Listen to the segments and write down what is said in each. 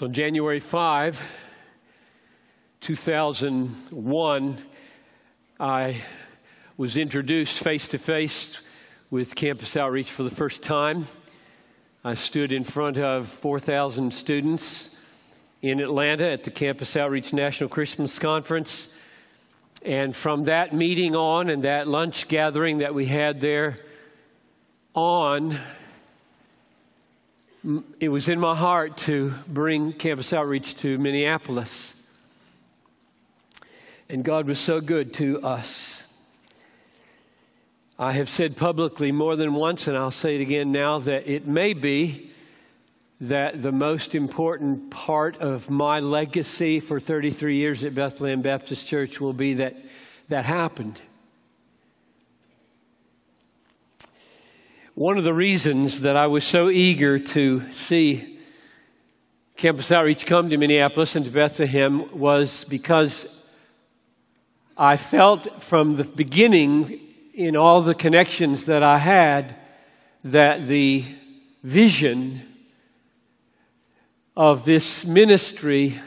So, January 5, 2001, I was introduced face to face with Campus Outreach for the first time. I stood in front of 4,000 students in Atlanta at the Campus Outreach National Christmas Conference. And from that meeting on and that lunch gathering that we had there on, it was in my heart to bring Campus Outreach to Minneapolis. And God was so good to us. I have said publicly more than once, and I'll say it again now, that it may be that the most important part of my legacy for 33 years at Bethlehem Baptist Church will be that that happened. One of the reasons that I was so eager to see Campus Outreach come to Minneapolis and to Bethlehem was because I felt from the beginning, in all the connections that I had, that the vision of this ministry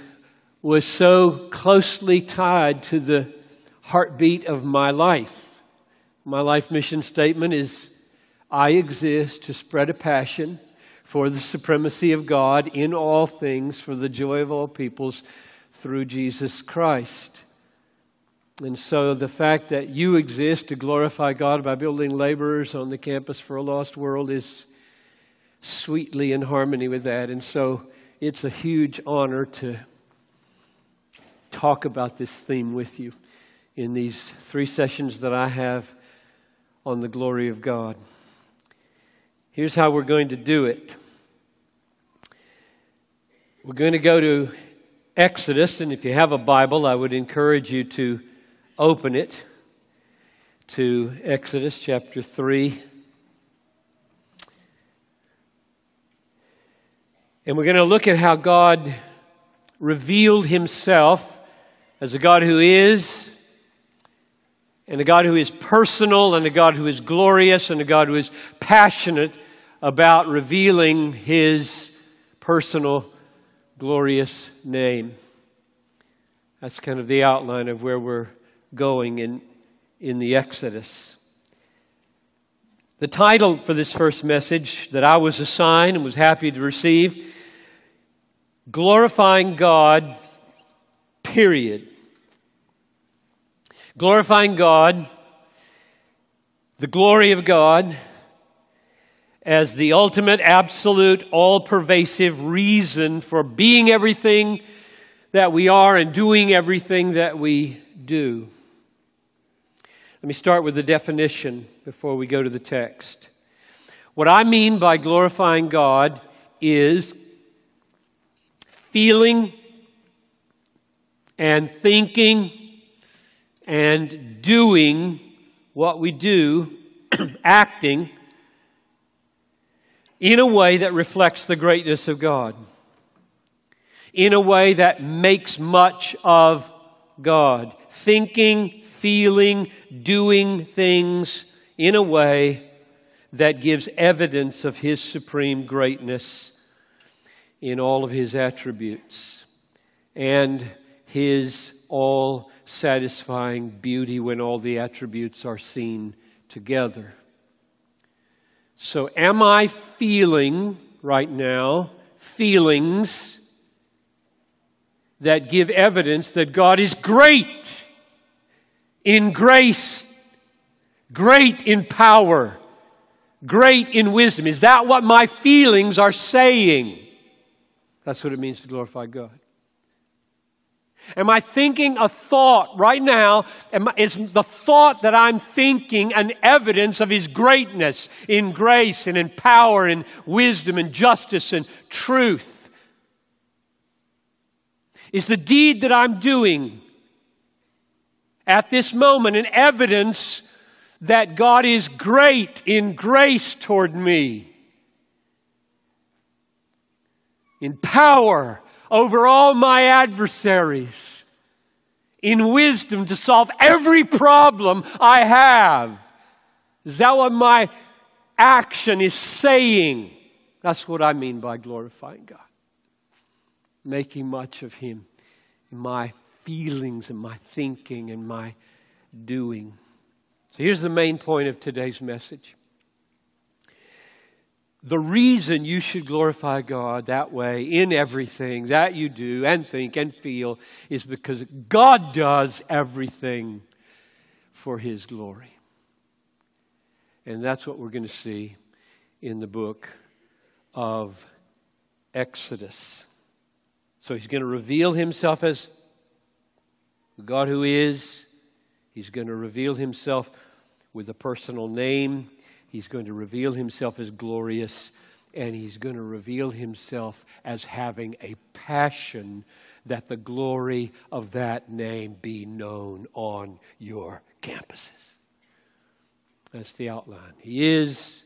was so closely tied to the heartbeat of my life. My life mission statement is I exist to spread a passion for the supremacy of God in all things for the joy of all peoples through Jesus Christ. And so the fact that you exist to glorify God by building laborers on the campus for a lost world is sweetly in harmony with that. And so it's a huge honor to talk about this theme with you in these three sessions that I have on the glory of God. Here's how we're going to do it we're going to go to Exodus, and if you have a Bible, I would encourage you to open it to Exodus chapter 3. And we're going to look at how God revealed himself as a God who is and a God who is personal, and a God who is glorious, and a God who is passionate about revealing His personal, glorious name. That's kind of the outline of where we're going in, in the Exodus. The title for this first message that I was assigned and was happy to receive Glorifying God, period glorifying God, the glory of God, as the ultimate, absolute, all pervasive reason for being everything that we are and doing everything that we do. Let me start with the definition before we go to the text. What I mean by glorifying God is feeling and thinking and doing what we do, acting in a way that reflects the greatness of God, in a way that makes much of God, thinking, feeling, doing things in a way that gives evidence of His supreme greatness in all of His attributes and His all satisfying beauty when all the attributes are seen together. So, am I feeling right now feelings that give evidence that God is great in grace, great in power, great in wisdom? Is that what my feelings are saying? That's what it means to glorify God. Am I thinking a thought right now? Is the thought that I'm thinking an evidence of His greatness in grace and in power and wisdom and justice and truth? Is the deed that I'm doing at this moment an evidence that God is great in grace toward me? In power over all my adversaries in wisdom to solve every problem I have. Is that what my action is saying? That's what I mean by glorifying God. making much of Him in my feelings and my thinking and my doing. So here's the main point of today's message. The reason you should glorify God that way in everything that you do and think and feel is because God does everything for His glory. And that's what we're going to see in the book of Exodus. So He's going to reveal Himself as the God who is. He's going to reveal Himself with a personal name. He's going to reveal himself as glorious, and he's going to reveal himself as having a passion that the glory of that name be known on your campuses. That's the outline. He is,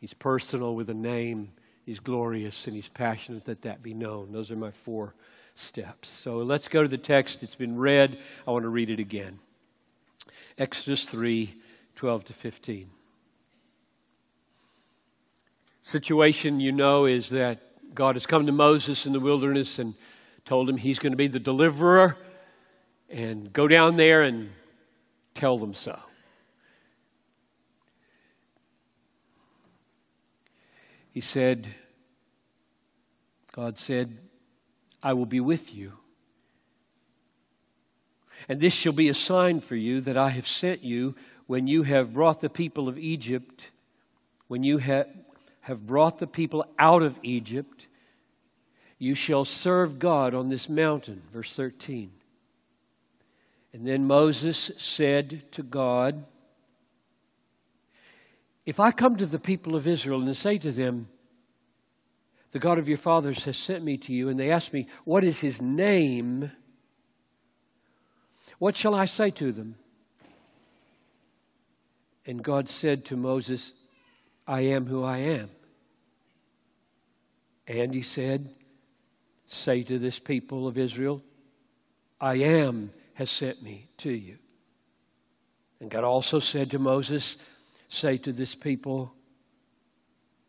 he's personal with a name, he's glorious, and he's passionate that that be known. Those are my four steps. So let's go to the text. It's been read. I want to read it again. Exodus 3 12 to 15 situation you know is that God has come to Moses in the wilderness and told him he's going to be the deliverer and go down there and tell them so. He said, God said, I will be with you. And this shall be a sign for you that I have sent you when you have brought the people of Egypt, when you have have brought the people out of Egypt, you shall serve God on this mountain. Verse 13. And then Moses said to God, If I come to the people of Israel and say to them, The God of your fathers has sent me to you, and they ask me, What is his name? What shall I say to them? And God said to Moses, I am who I am. And he said, Say to this people of Israel, I am has sent me to you. And God also said to Moses, Say to this people,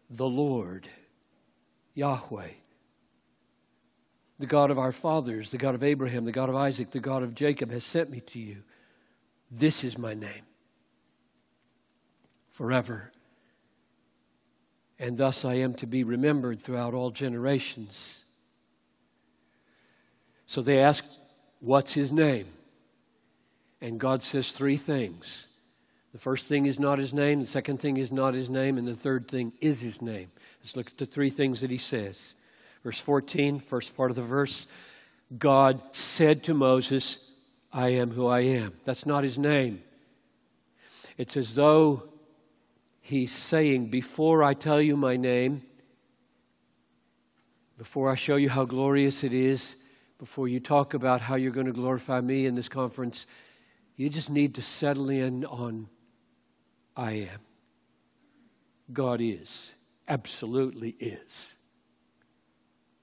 The Lord, Yahweh, the God of our fathers, the God of Abraham, the God of Isaac, the God of Jacob, has sent me to you. This is my name forever and thus I am to be remembered throughout all generations. So they ask, What's his name? And God says three things. The first thing is not his name, the second thing is not his name, and the third thing is his name. Let's look at the three things that he says. Verse 14, first part of the verse God said to Moses, I am who I am. That's not his name. It's as though he's saying, Before I tell you my name, before I show you how glorious it is, before you talk about how you're going to glorify me in this conference, you just need to settle in on I am. God is, absolutely is.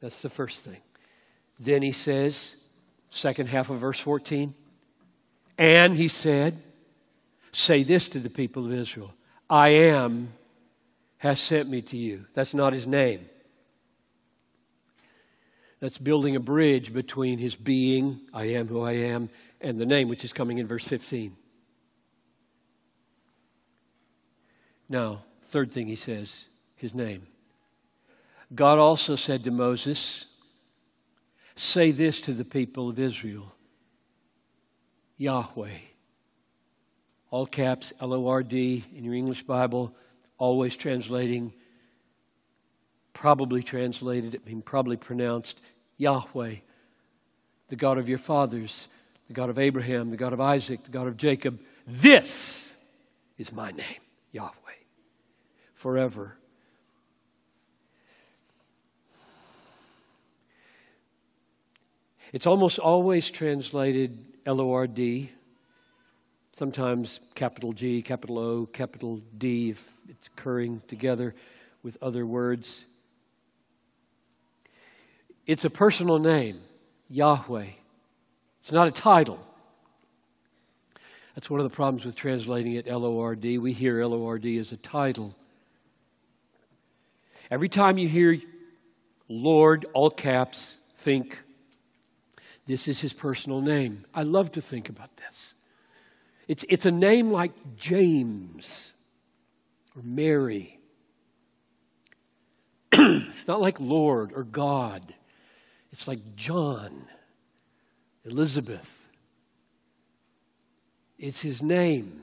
That's the first thing. Then he says, second half of verse 14, and he said, Say this to the people of Israel I am has sent me to you. That's not his name. That's building a bridge between his being, I am who I am, and the name, which is coming in verse 15. Now, third thing he says, his name. God also said to Moses, Say this to the people of Israel Yahweh all caps, L O R D, in your English Bible, always translating, probably translated, I mean, probably pronounced Yahweh, the God of your fathers, the God of Abraham, the God of Isaac, the God of Jacob. This is my name, Yahweh, forever. It's almost always translated L O R D sometimes capital G, capital O, capital D, if it's occurring together with other words. It's a personal name, Yahweh. It's not a title. That's one of the problems with translating it L O R D. We hear L O R D as a title. Every time you hear Lord, all caps, think this is his personal name. I love to think about this. It's, it's a name like James or Mary. it's not like Lord or God. It's like John, Elizabeth. It's his name.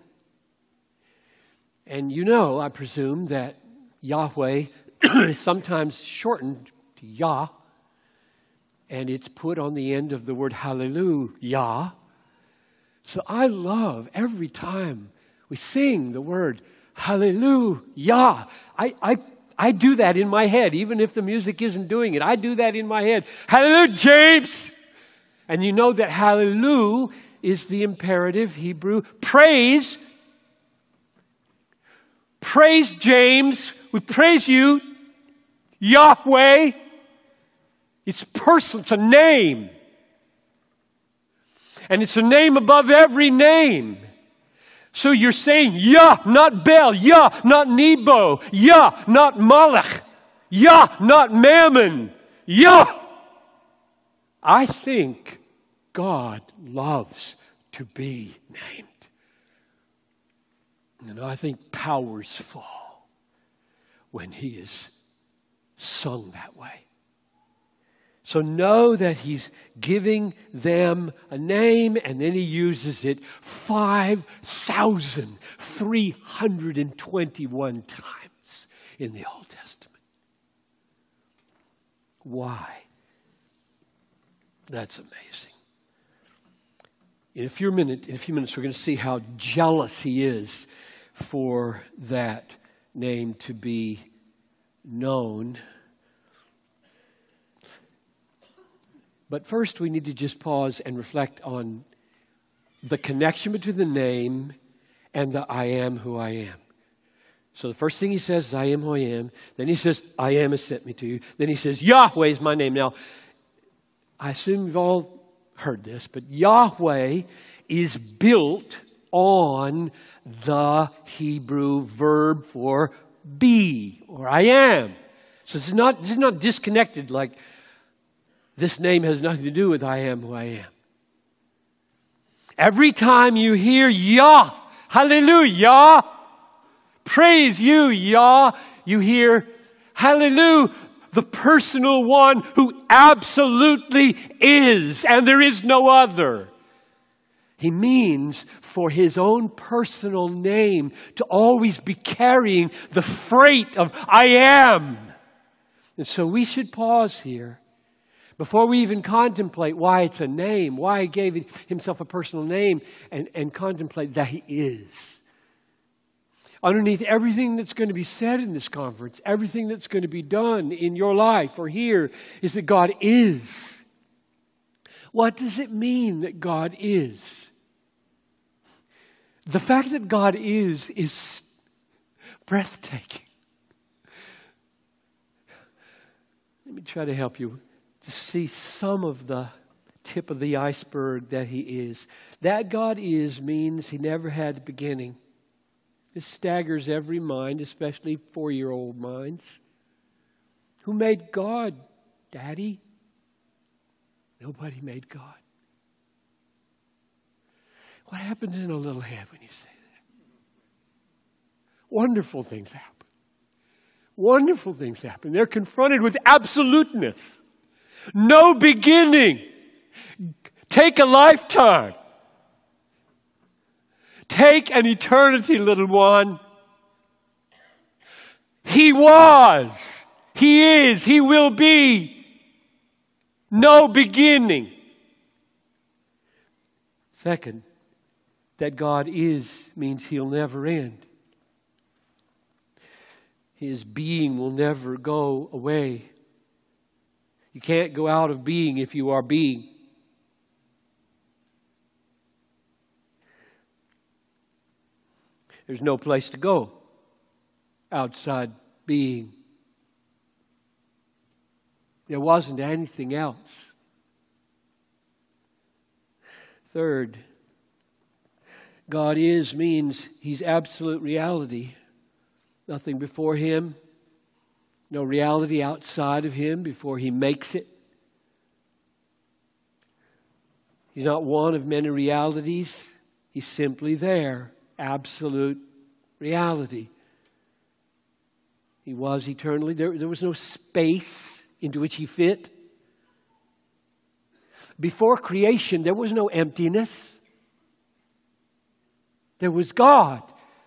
And you know, I presume, that Yahweh is sometimes shortened to Yah, and it's put on the end of the word hallelujah. So I love every time we sing the word hallelujah. I, I, I do that in my head, even if the music isn't doing it. I do that in my head. Hallelujah, James! And you know that hallelujah is the imperative Hebrew praise. Praise James. We praise you, Yahweh. It's personal, it's a name. And it's a name above every name. So you're saying Yah, not Bel, Yah, not Nebo, Yah, not Molech, Yah, not Mammon, Yah. I think God loves to be named. And I think powers fall when he is sung that way. So know that he's giving them a name and then he uses it 5,321 times in the Old Testament. Why? That's amazing. In a few minutes, in a few minutes, we're going to see how jealous he is for that name to be known. But first, we need to just pause and reflect on the connection between the name and the I am who I am. So the first thing he says is, I am who I am. Then he says, I am has sent me to you. Then he says, Yahweh is my name. Now, I assume you've all heard this, but Yahweh is built on the Hebrew verb for be or I am. So this is not, this is not disconnected like this name has nothing to do with I am who I am. Every time you hear Yah, hallelujah, praise you, Yah, you hear hallelujah, the personal one who absolutely is, and there is no other. He means for his own personal name to always be carrying the freight of I am. And so we should pause here before we even contemplate why it's a name, why he gave himself a personal name, and, and contemplate that he is. Underneath everything that's going to be said in this conference, everything that's going to be done in your life or here, is that God is. What does it mean that God is? The fact that God is, is breathtaking. Let me try to help you to see some of the tip of the iceberg that He is. That God is means He never had a beginning. This staggers every mind, especially four year old minds. Who made God, Daddy? Nobody made God. What happens in a little head when you say that? Wonderful things happen. Wonderful things happen. They're confronted with absoluteness. No beginning. Take a lifetime. Take an eternity, little one. He was. He is. He will be. No beginning. Second, that God is means He'll never end. His being will never go away. You can't go out of being if you are being. There's no place to go outside being. There wasn't anything else. Third, God is means He's absolute reality. Nothing before Him, no reality outside of Him before He makes it. He's not one of many realities. He's simply there, absolute reality. He was eternally. There, there was no space into which he fit. Before creation, there was no emptiness. There was God.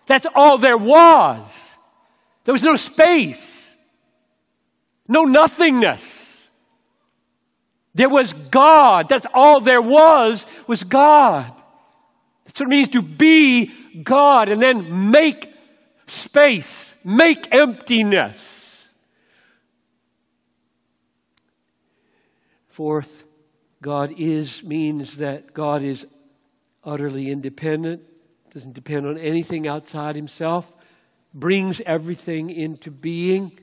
That's all there was. There was no space, no nothingness. There was God. That's all there was, was God. That's what it means to be God and then make space, make emptiness. Fourth, God is means that God is utterly independent, doesn't depend on anything outside himself, brings everything into being.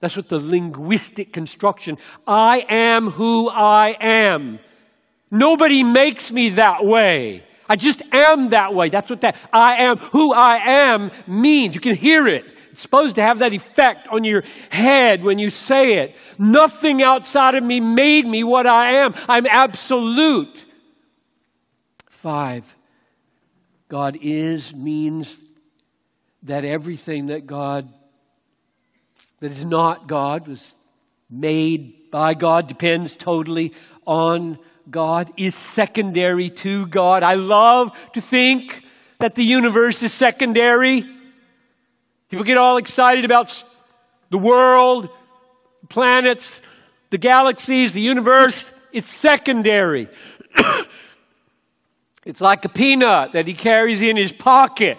That's what the linguistic construction. I am who I am. Nobody makes me that way. I just am that way. That's what that I am who I am means. You can hear it. It's supposed to have that effect on your head when you say it. Nothing outside of me made me what I am. I'm absolute. Five, God is means that everything that God, that is not God, was made by God, depends totally on God is secondary to God. I love to think that the universe is secondary. People get all excited about the world, planets, the galaxies, the universe. It's secondary. it's like a peanut that he carries in his pocket.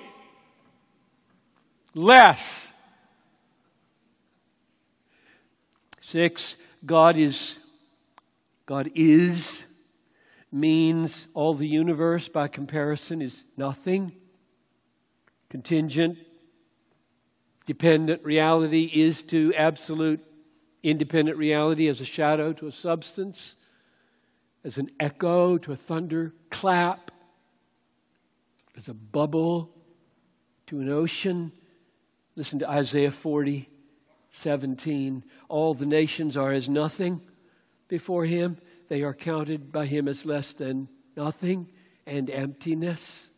Less. Six, God is God is means all the universe by comparison is nothing. Contingent, dependent reality is to absolute independent reality as a shadow to a substance, as an echo to a thunder clap, as a bubble to an ocean. Listen to Isaiah 40, 17. All the nations are as nothing before him they are counted by him as less than nothing and emptiness.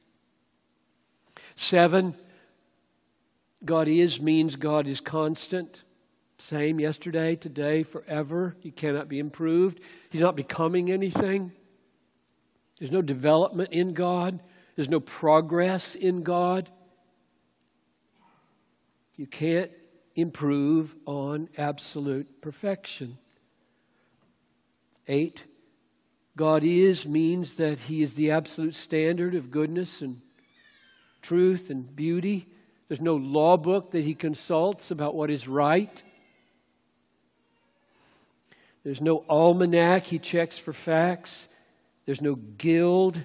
Seven, God is means God is constant. Same yesterday, today, forever. He cannot be improved. He's not becoming anything. There's no development in God, there's no progress in God. You can't improve on absolute perfection. Eight, God is means that He is the absolute standard of goodness and truth and beauty. There's no law book that He consults about what is right. There's no almanac He checks for facts. There's no guild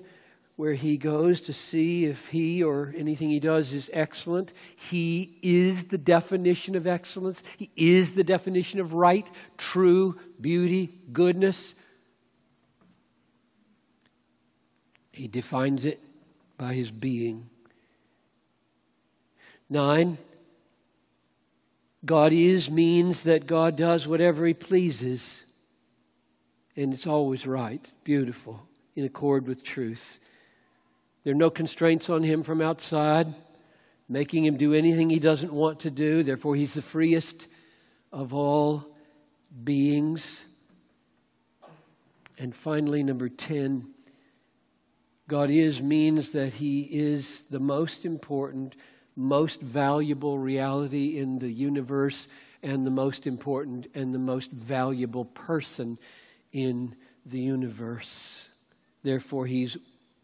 where he goes to see if he or anything he does is excellent. He is the definition of excellence. He is the definition of right, true, beauty, goodness. He defines it by his being. Nine, God is means that God does whatever he pleases, and it's always right, beautiful, in accord with truth. There are no constraints on him from outside, making him do anything he doesn't want to do. Therefore, he's the freest of all beings. And finally, number 10, God is means that he is the most important, most valuable reality in the universe and the most important and the most valuable person in the universe. Therefore, he's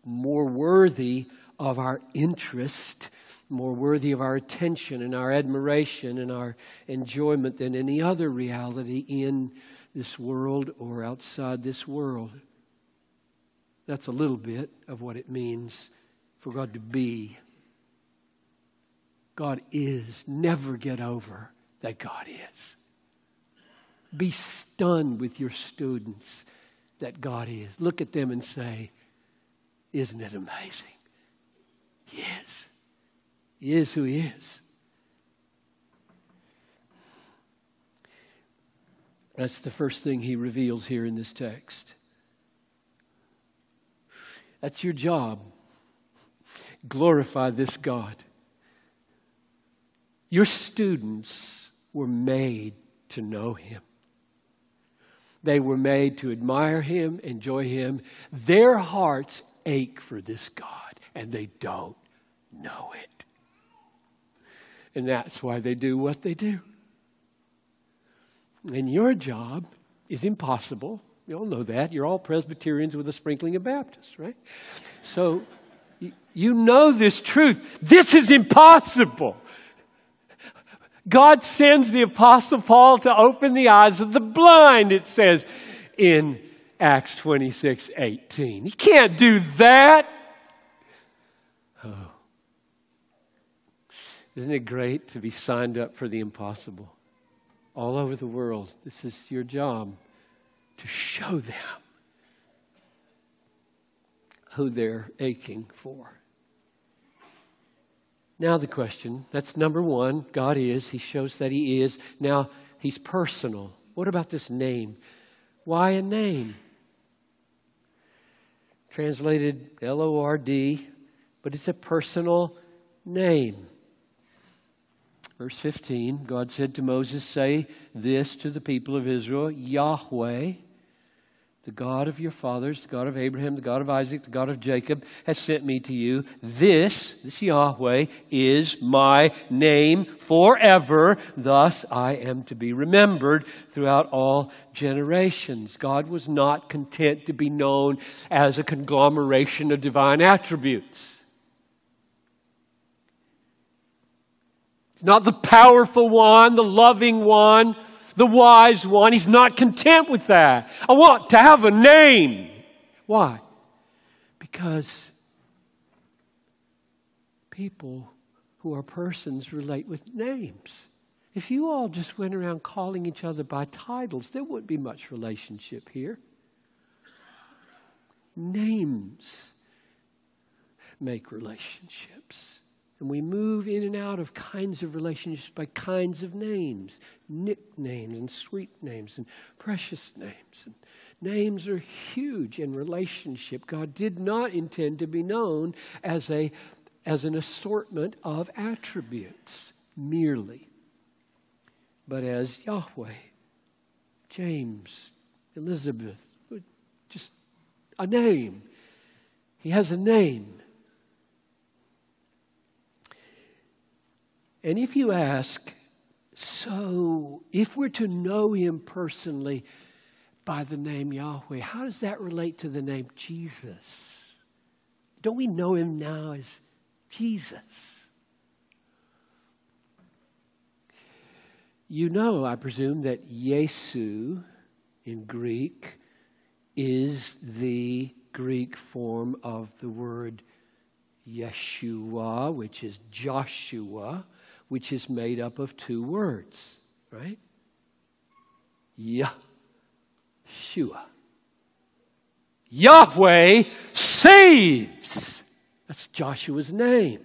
more worthy of our interest, more worthy of our attention and our admiration and our enjoyment than any other reality in this world or outside this world. That's a little bit of what it means for God to be. God is. Never get over that God is. Be stunned with your students that God is. Look at them and say, isn't it amazing? He is. He is who He is. That's the first thing He reveals here in this text. That's your job. Glorify this God. Your students were made to know Him. They were made to admire Him, enjoy Him. Their hearts ache for this God, and they don't know it. And that's why they do what they do. And your job is impossible. You all know that. You're all Presbyterians with a sprinkling of Baptists, right? So you know this truth. This is impossible. God sends the Apostle Paul to open the eyes of the blind, it says in Acts 26 18. He can't do that. Oh. Isn't it great to be signed up for the impossible? All over the world, this is your job to show them who they're aching for. Now, the question that's number one God is, He shows that He is. Now, He's personal. What about this name? Why a name? Translated L O R D, but it's a personal name. Verse 15 God said to Moses, Say this to the people of Israel Yahweh the God of your fathers, the God of Abraham, the God of Isaac, the God of Jacob, has sent me to you. This, this Yahweh, is my name forever. Thus I am to be remembered throughout all generations. God was not content to be known as a conglomeration of divine attributes. He's not the powerful one, the loving one the wise one. He's not content with that. I want to have a name. Why? Because people who are persons relate with names. If you all just went around calling each other by titles, there wouldn't be much relationship here. Names make relationships. And we move in and out of kinds of relationships by kinds of names nicknames and sweet names and precious names. And names are huge in relationship. God did not intend to be known as, a, as an assortment of attributes merely, but as Yahweh, James, Elizabeth, just a name. He has a name. And if you ask, so if we're to know him personally by the name Yahweh, how does that relate to the name Jesus? Don't we know him now as Jesus? You know, I presume, that Yesu in Greek is the Greek form of the word Yeshua, which is Joshua which is made up of two words, right? Yeshua. Yahweh saves. That's Joshua's name.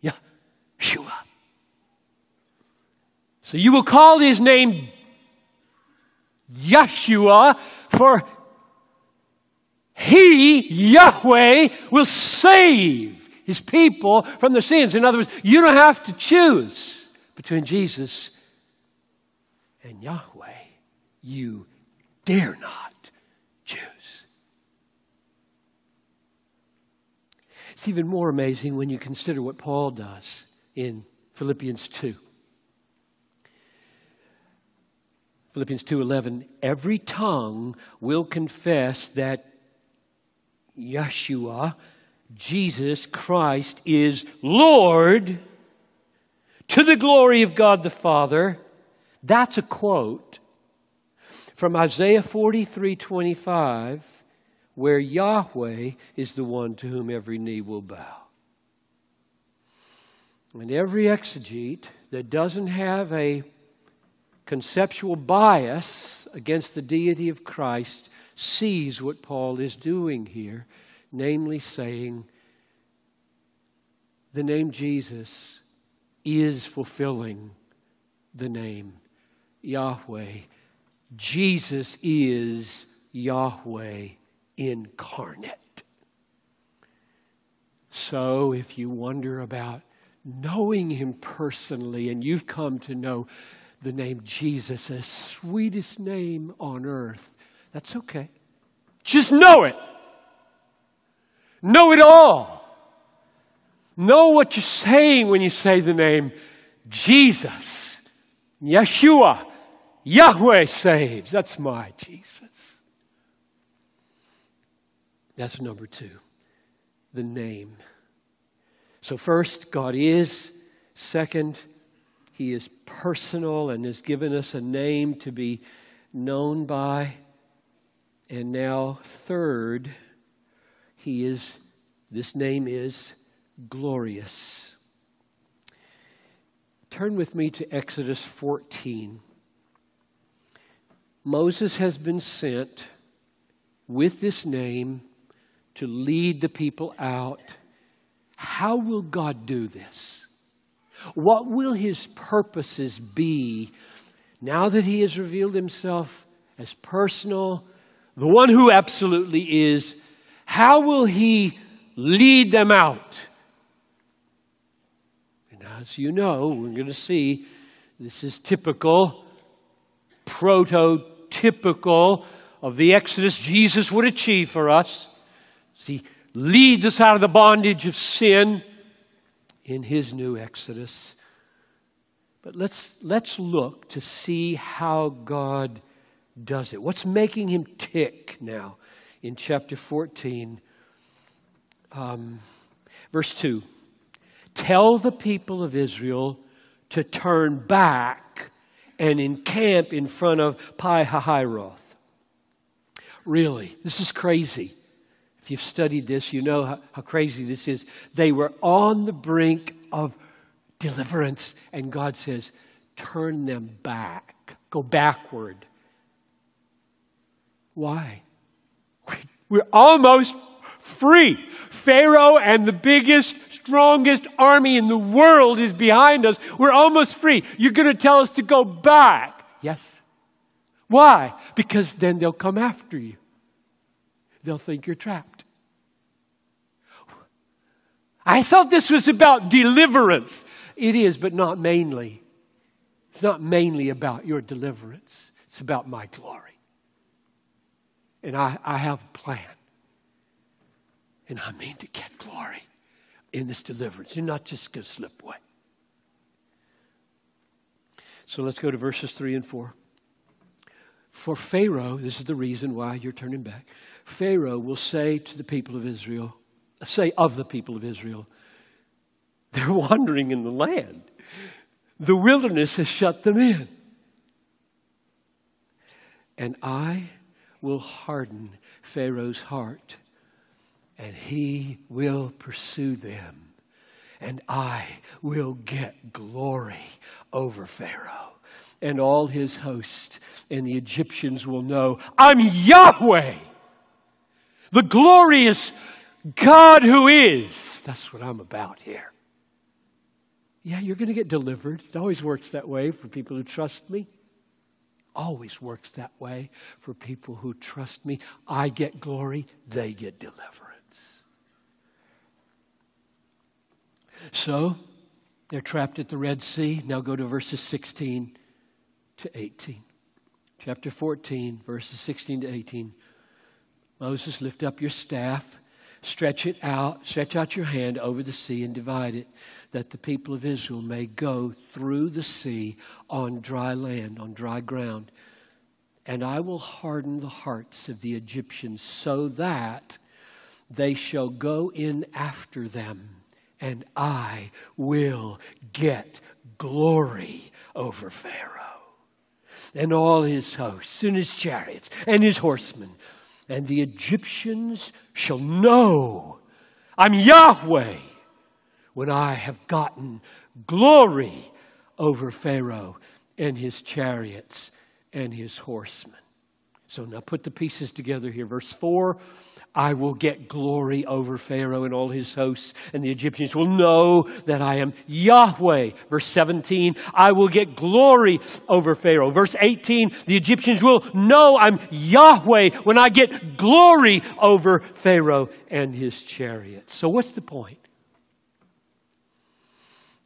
Yeshua. So you will call his name Yeshua, for he, Yahweh, will save his people from their sins. In other words, you don't have to choose between Jesus and Yahweh. You dare not choose. It's even more amazing when you consider what Paul does in Philippians 2. Philippians 2:11 every tongue will confess that Yeshua Jesus Christ is Lord to the glory of God the Father. That's a quote from Isaiah 43 25, where Yahweh is the one to whom every knee will bow. And every exegete that doesn't have a conceptual bias against the deity of Christ sees what Paul is doing here namely saying, the name Jesus is fulfilling the name Yahweh. Jesus is Yahweh incarnate. So, if you wonder about knowing Him personally and you've come to know the name Jesus as sweetest name on earth, that's okay. Just know it. Know it all. Know what you're saying when you say the name Jesus. Yeshua. Yahweh saves. That's my Jesus. That's number two. The name. So, first, God is. Second, He is personal and has given us a name to be known by. And now, third, He is, this name is glorious. Turn with me to Exodus 14. Moses has been sent with this name to lead the people out. How will God do this? What will his purposes be now that he has revealed himself as personal, the one who absolutely is? How will he lead them out? And as you know, we're going to see this is typical, prototypical of the Exodus Jesus would achieve for us. He leads us out of the bondage of sin in his new Exodus. But let's, let's look to see how God does it. What's making him tick now in chapter 14? Um, verse 2 Tell the people of Israel to turn back and encamp in front of Pi Hahiroth. Really, this is crazy. If you've studied this, you know how, how crazy this is. They were on the brink of deliverance, and God says, Turn them back, go backward. Why? We're almost free. Pharaoh and the biggest, strongest army in the world is behind us. We're almost free. You're going to tell us to go back. Yes. Why? Because then they'll come after you. They'll think you're trapped. I thought this was about deliverance. It is, but not mainly. It's not mainly about your deliverance, it's about my glory. And I, I have a plan. And I mean to get glory in this deliverance. You're not just going to slip away. So let's go to verses 3 and 4. For Pharaoh, this is the reason why you're turning back. Pharaoh will say to the people of Israel, say of the people of Israel, they're wandering in the land. The wilderness has shut them in. And I will harden Pharaoh's heart, and he will pursue them, and I will get glory over Pharaoh and all his host, and the Egyptians will know I'm Yahweh, the glorious God who is. That's what I'm about here. Yeah, you're going to get delivered. It always works that way for people who trust me. Always works that way for people who trust me. I get glory, they get deliverance. So, they're trapped at the Red Sea. Now go to verses 16 to 18. Chapter 14, verses 16 to 18. Moses, lift up your staff Stretch it out, stretch out your hand over the sea and divide it, that the people of Israel may go through the sea on dry land, on dry ground. And I will harden the hearts of the Egyptians so that they shall go in after them, and I will get glory over Pharaoh and all his hosts and his chariots and his horsemen and the Egyptians shall know I'm Yahweh when I have gotten glory over Pharaoh and his chariots and his horsemen. So now put the pieces together here. Verse 4 I will get glory over Pharaoh and all his hosts, and the Egyptians will know that I am Yahweh. Verse 17, I will get glory over Pharaoh. Verse 18, the Egyptians will know I'm Yahweh when I get glory over Pharaoh and his chariots. So, what's the point?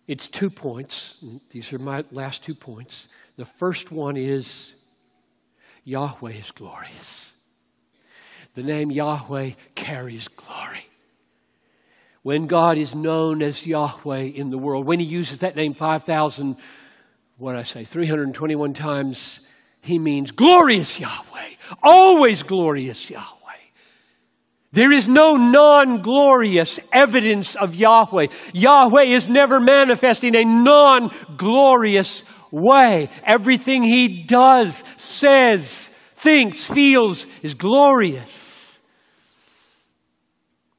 It's two points. These are my last two points. The first one is Yahweh is glorious. The name Yahweh carries glory. When God is known as Yahweh in the world, when He uses that name 5,000, what I say, 321 times, He means glorious Yahweh, always glorious Yahweh. There is no non glorious evidence of Yahweh. Yahweh is never manifesting a non glorious way. Everything He does, says, thinks, feels is glorious.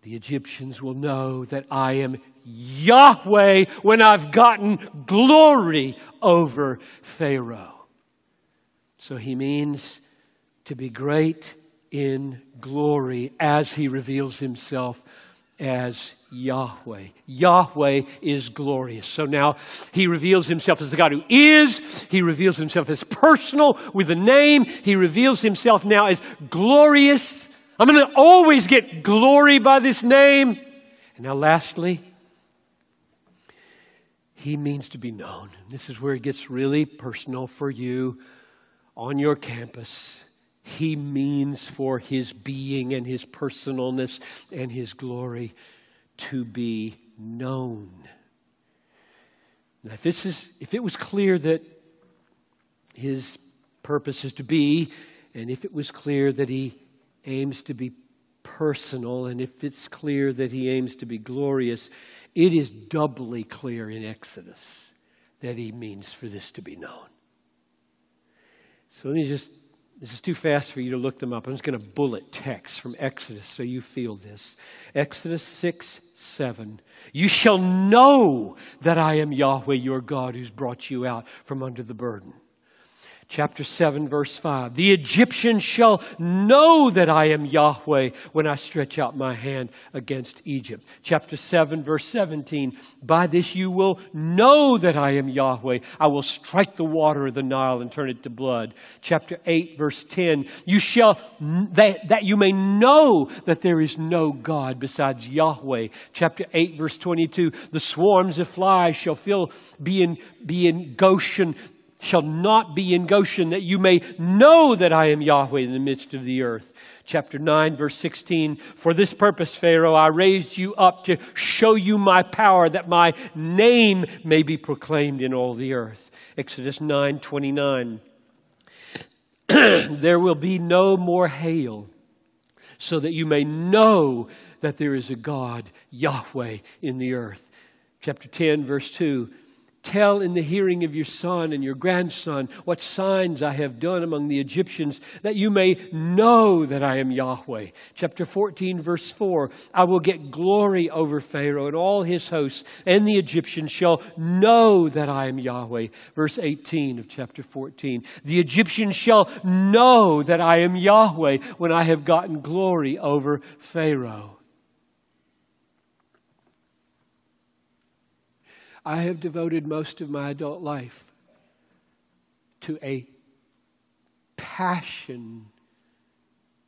The Egyptians will know that I am Yahweh when I've gotten glory over Pharaoh. So he means to be great in glory as he reveals himself as Yahweh. Yahweh is glorious. So now he reveals himself as the God who is. He reveals himself as personal with a name. He reveals himself now as glorious. I'm going to always get glory by this name. And now, lastly, he means to be known. This is where it gets really personal for you on your campus he means for his being and his personalness and his glory to be known. Now, if, this is, if it was clear that his purpose is to be, and if it was clear that he aims to be personal, and if it's clear that he aims to be glorious, it is doubly clear in Exodus that he means for this to be known. So let me just this is too fast for you to look them up. I'm just going to bullet text from Exodus so you feel this. Exodus 6 7. You shall know that I am Yahweh your God who's brought you out from under the burden chapter 7, verse 5. The Egyptians shall know that I am Yahweh when I stretch out my hand against Egypt. Chapter 7, verse 17. By this you will know that I am Yahweh. I will strike the water of the Nile and turn it to blood. Chapter 8, verse 10. You shall, that, that you may know that there is no God besides Yahweh. Chapter 8, verse 22. The swarms of flies shall fill, be in, be in Goshen shall not be in Goshen, that you may know that I am Yahweh in the midst of the earth. Chapter 9, verse 16 For this purpose, Pharaoh, I raised you up to show you my power, that my name may be proclaimed in all the earth. Exodus 9, 29. there will be no more hail, so that you may know that there is a God, Yahweh, in the earth. Chapter 10, verse 2 Tell in the hearing of your son and your grandson what signs I have done among the Egyptians, that you may know that I am Yahweh. Chapter 14, verse 4 I will get glory over Pharaoh and all his hosts, and the Egyptians shall know that I am Yahweh. Verse 18 of chapter 14 The Egyptians shall know that I am Yahweh when I have gotten glory over Pharaoh. I have devoted most of my adult life to a passion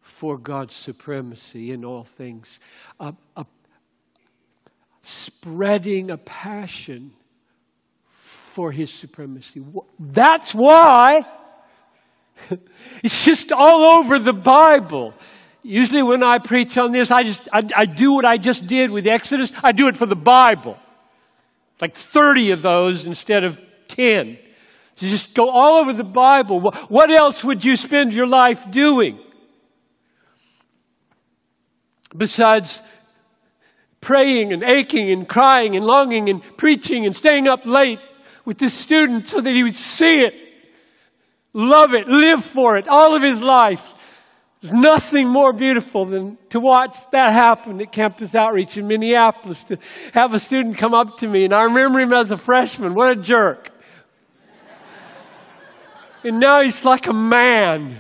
for God's supremacy in all things, a, a spreading a passion for His supremacy. That's why it's just all over the Bible. Usually, when I preach on this, I just I, I do what I just did with Exodus. I do it for the Bible like 30 of those instead of 10. To just go all over the Bible. What else would you spend your life doing? Besides praying and aching and crying and longing and preaching and staying up late with this student so that he would see it, love it, live for it all of his life. There's nothing more beautiful than to watch that happen at Campus Outreach in Minneapolis, to have a student come up to me, and I remember him as a freshman. What a jerk. and now he's like a man.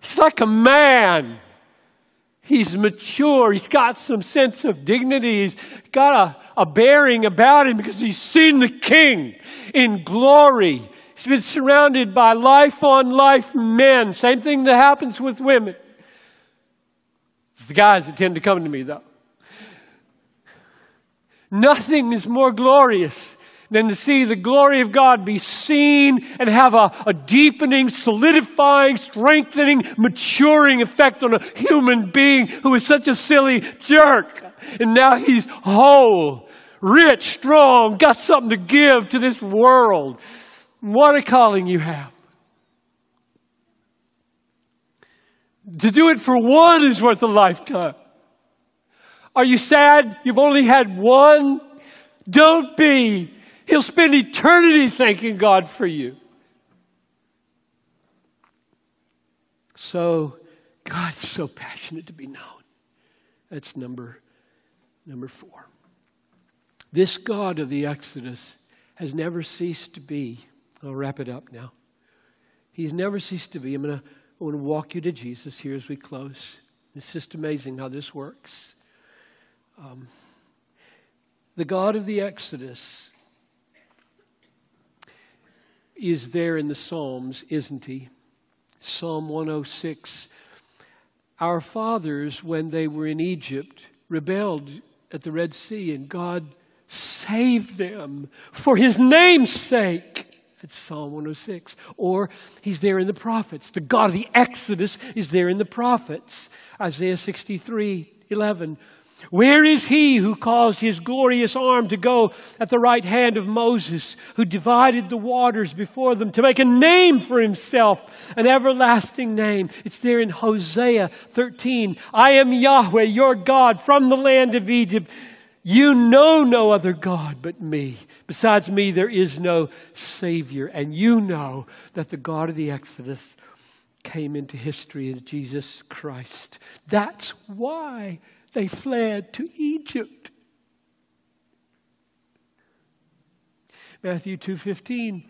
He's like a man. He's mature. He's got some sense of dignity. He's got a, a bearing about him because he's seen the King in glory. He's been surrounded by life on life men. Same thing that happens with women. It's the guys that tend to come to me, though. Nothing is more glorious than to see the glory of God be seen and have a, a deepening, solidifying, strengthening, maturing effect on a human being who is such a silly jerk. And now he's whole, rich, strong, got something to give to this world. What a calling you have. To do it for one is worth a lifetime. Are you sad you've only had one? Don't be. He'll spend eternity thanking God for you. So, God's so passionate to be known. That's number, number four. This God of the Exodus has never ceased to be. I'll wrap it up now. He's never ceased to be. I'm going to, I to walk you to Jesus here as we close. It's just amazing how this works. Um, the God of the Exodus is there in the Psalms, isn't he? Psalm 106. Our fathers, when they were in Egypt, rebelled at the Red Sea, and God saved them for his name's sake. That's Psalm 106. Or he's there in the prophets. The God of the Exodus is there in the prophets. Isaiah 63 11. Where is he who caused his glorious arm to go at the right hand of Moses, who divided the waters before them to make a name for himself, an everlasting name? It's there in Hosea 13. I am Yahweh, your God, from the land of Egypt. You know no other God but me. Besides me, there is no Savior. And you know that the God of the Exodus came into history in Jesus Christ. That's why they fled to Egypt. Matthew 2:15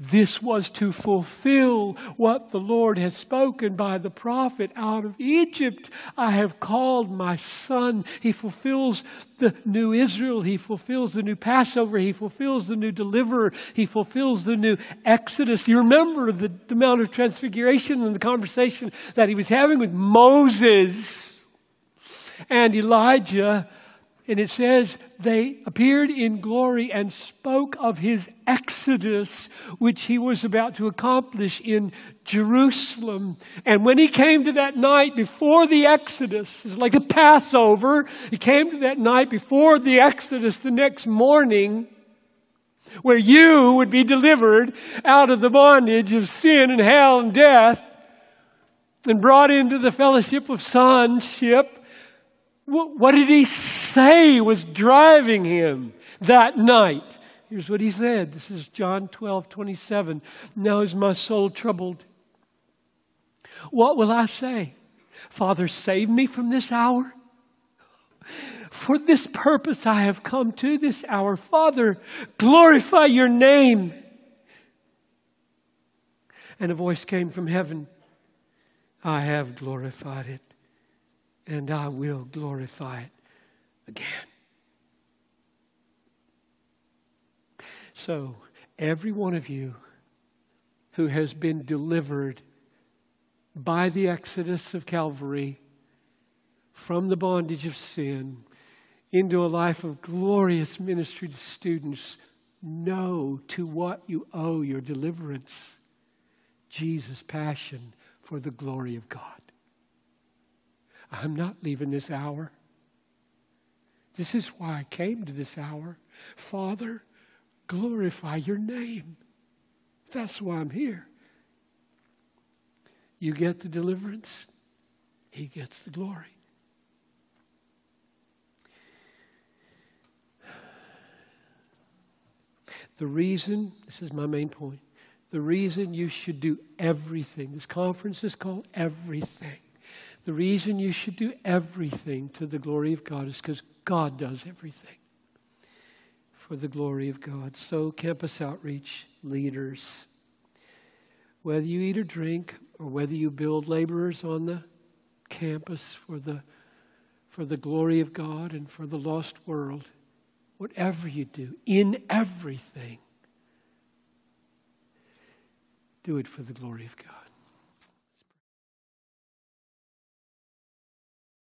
this was to fulfill what the Lord had spoken by the prophet out of Egypt. I have called my son. He fulfills the new Israel. He fulfills the new Passover. He fulfills the new deliverer. He fulfills the new Exodus. You remember the, the Mount of Transfiguration and the conversation that he was having with Moses and Elijah. And it says they appeared in glory and spoke of his exodus, which he was about to accomplish in Jerusalem. And when he came to that night before the exodus, it's like a Passover, he came to that night before the exodus the next morning, where you would be delivered out of the bondage of sin and hell and death and brought into the fellowship of sonship what did he say was driving him that night? Here's what he said. This is John 12, 27. Now is my soul troubled. What will I say? Father, save me from this hour. For this purpose I have come to this hour. Father, glorify your name. And a voice came from heaven I have glorified it and I will glorify it again. So, every one of you who has been delivered by the exodus of Calvary from the bondage of sin into a life of glorious ministry to students, know to what you owe your deliverance Jesus' passion for the glory of God. I'm not leaving this hour. This is why I came to this hour. Father, glorify your name. That's why I'm here. You get the deliverance, He gets the glory. The reason, this is my main point, the reason you should do everything, this conference is called Everything. The reason you should do everything to the glory of God is because God does everything for the glory of God. So, campus outreach leaders, whether you eat or drink, or whether you build laborers on the campus for the, for the glory of God and for the lost world, whatever you do, in everything, do it for the glory of God.